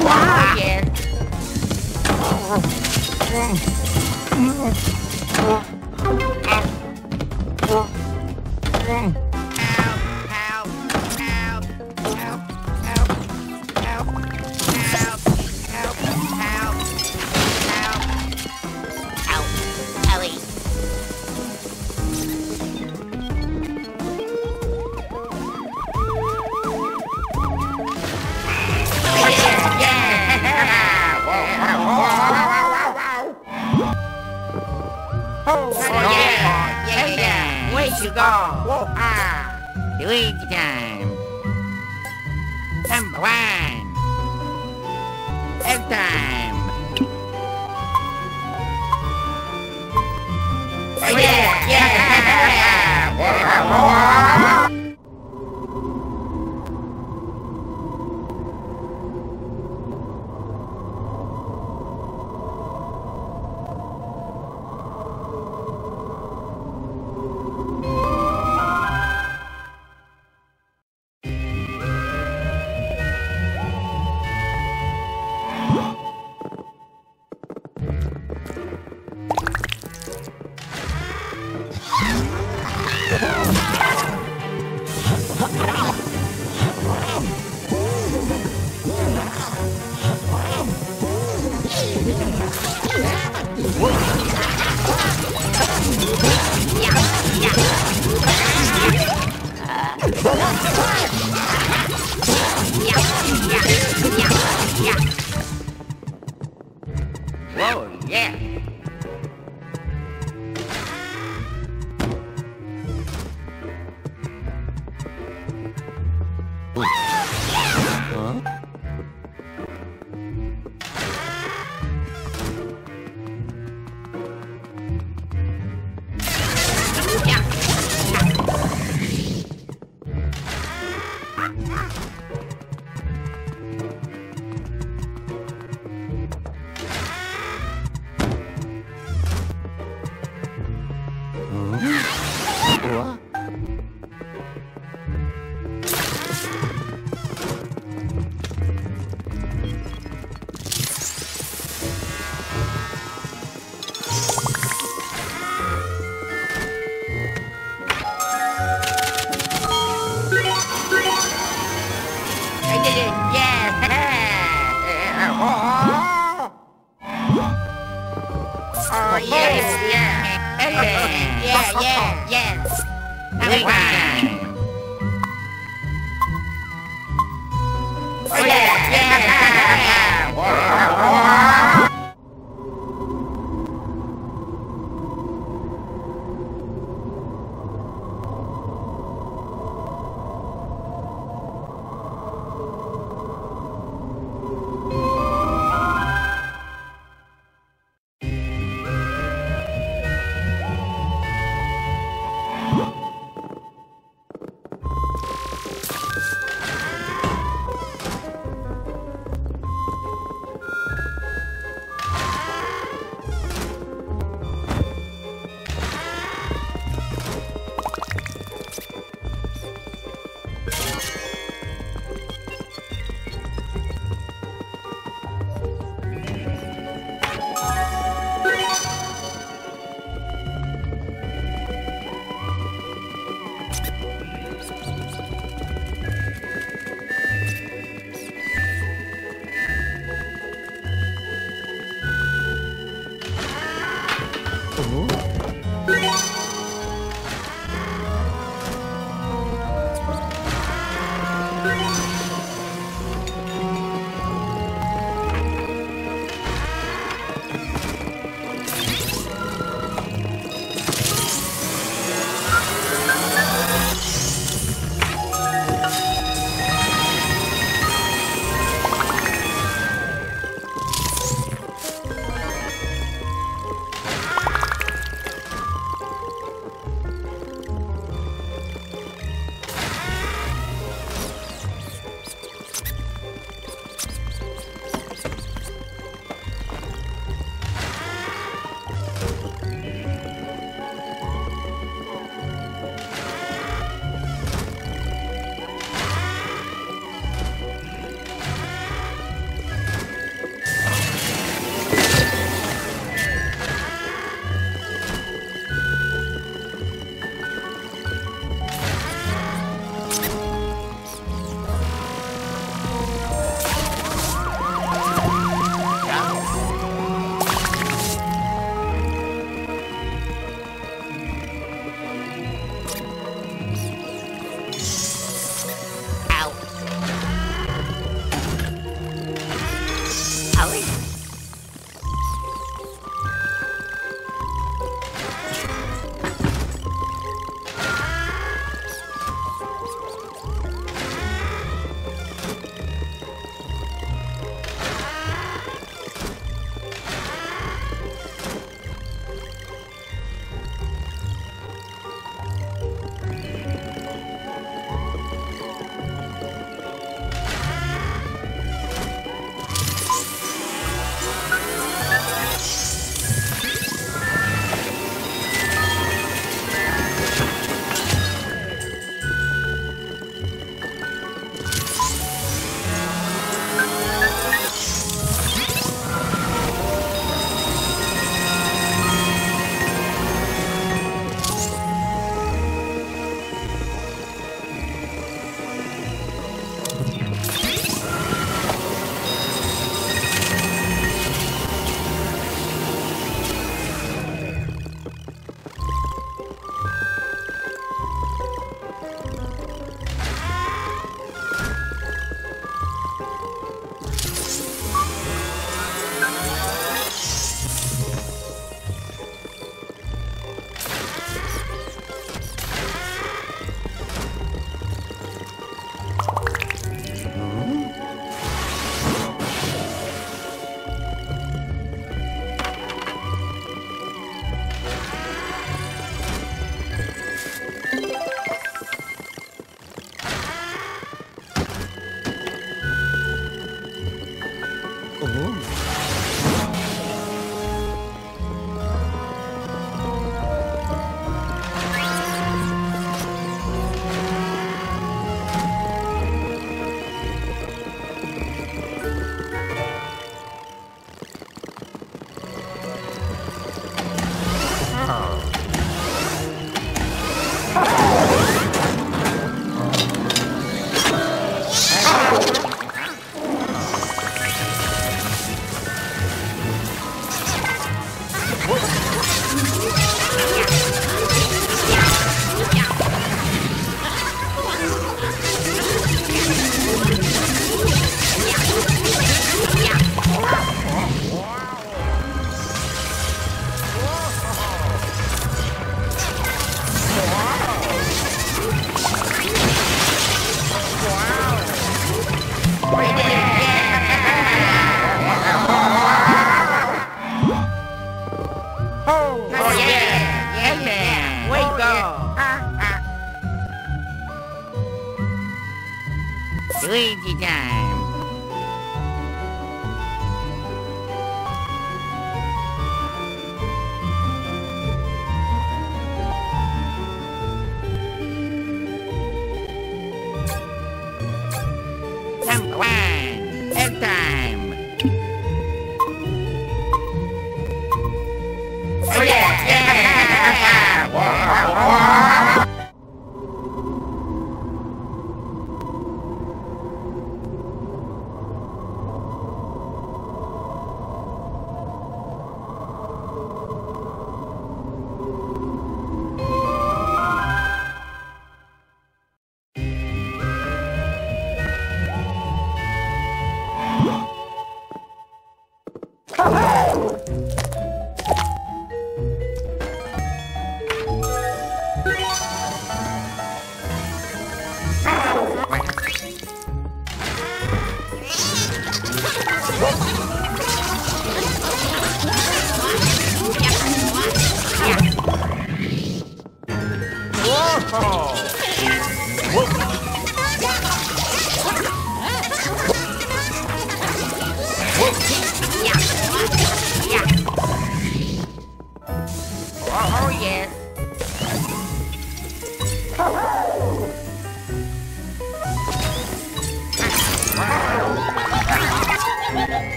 Oh, yeah.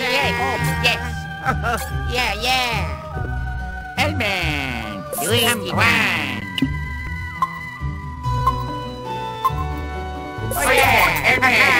yeah, oh, yes. yeah, yeah. Elman, 21. Oh yeah, Elman.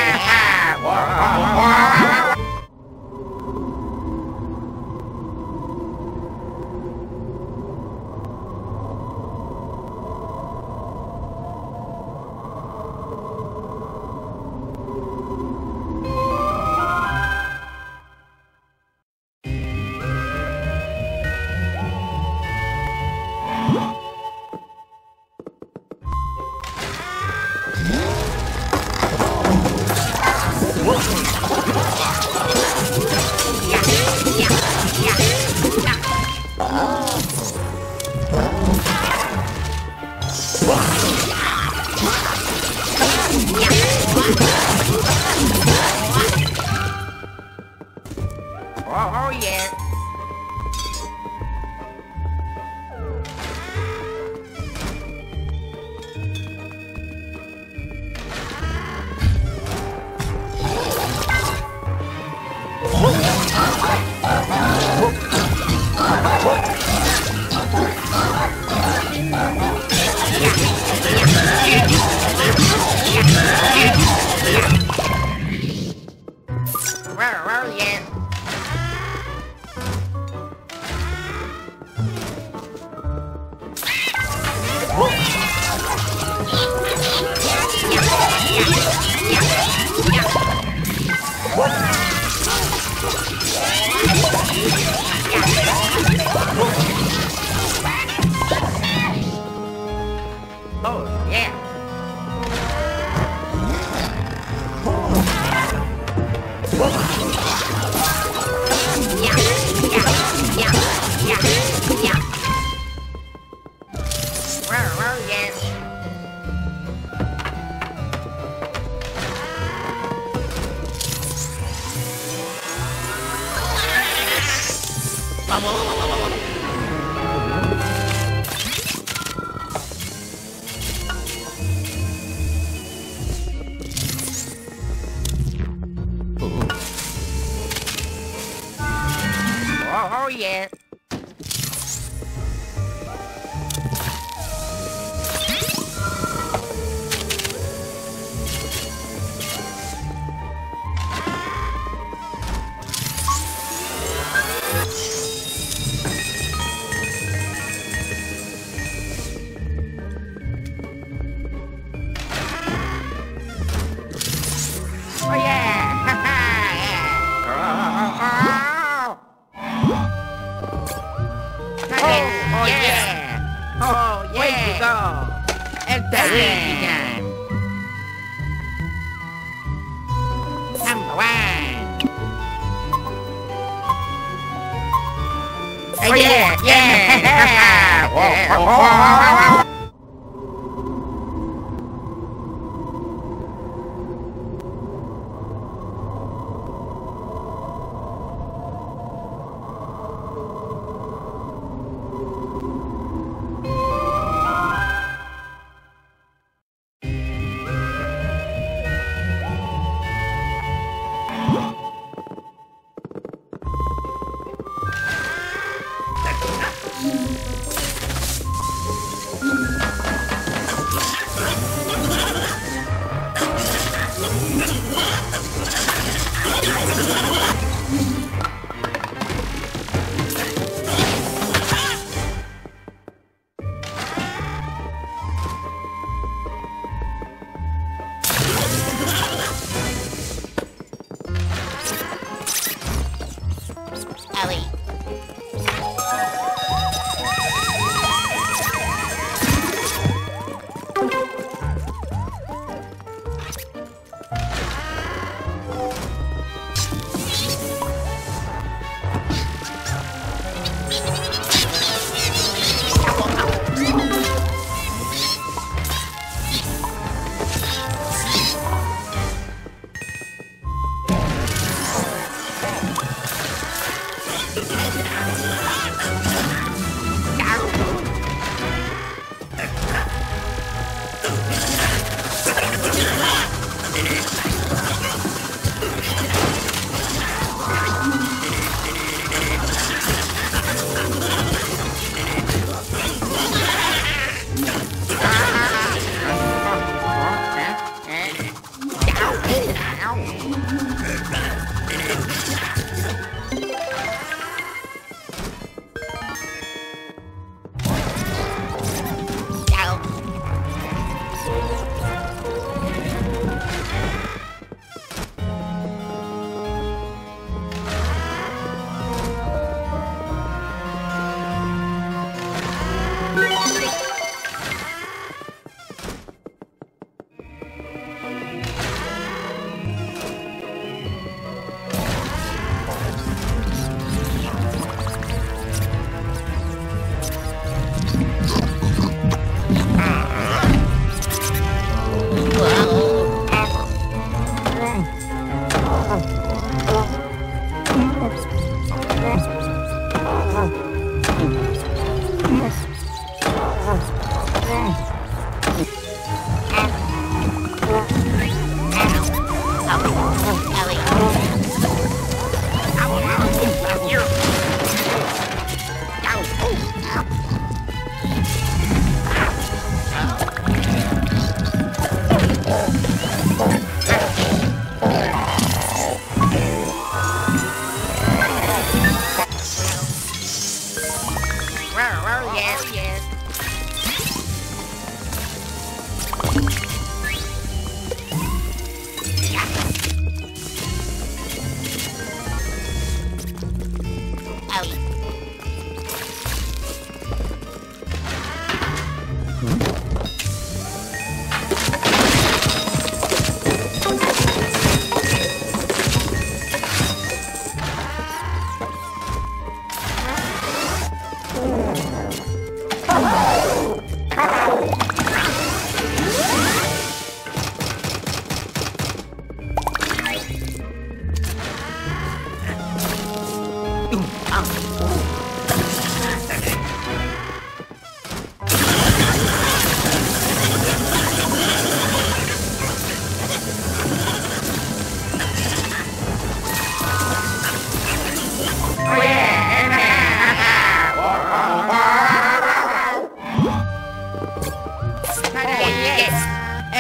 yet.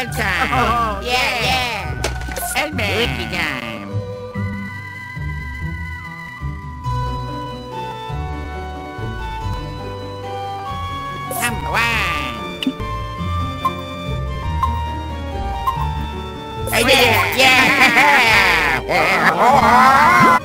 Bed time. Oh, yeah, yeah. And Wiki time. Number one. Yeah, yeah. yeah.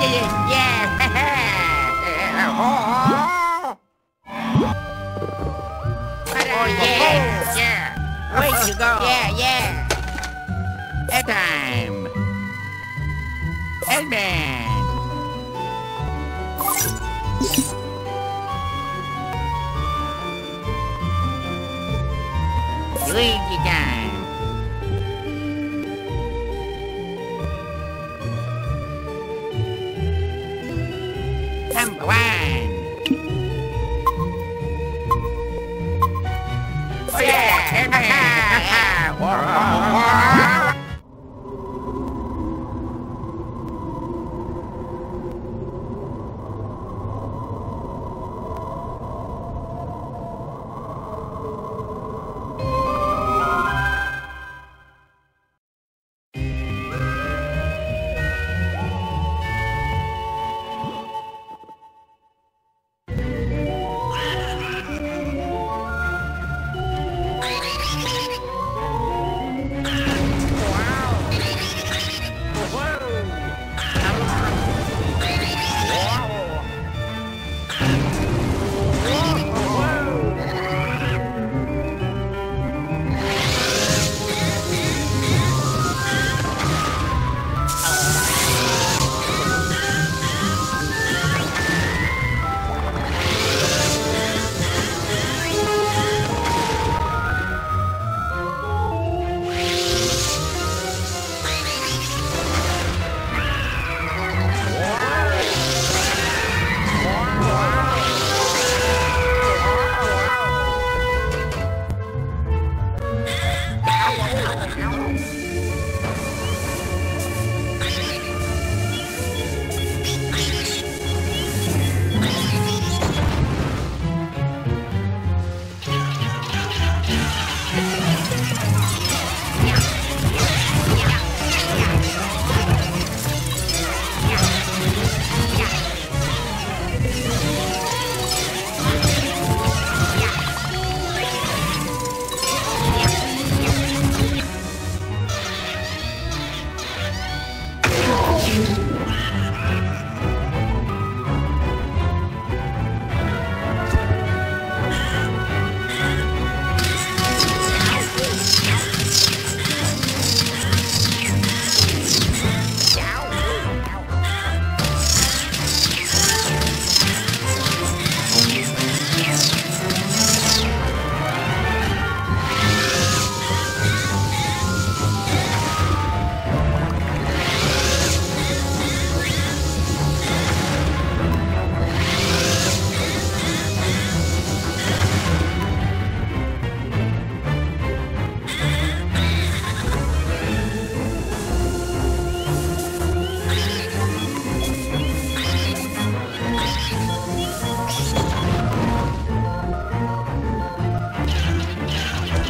yeah. oh, yeah, yeah. Way to go. Yeah, yeah. Time.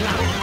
Now.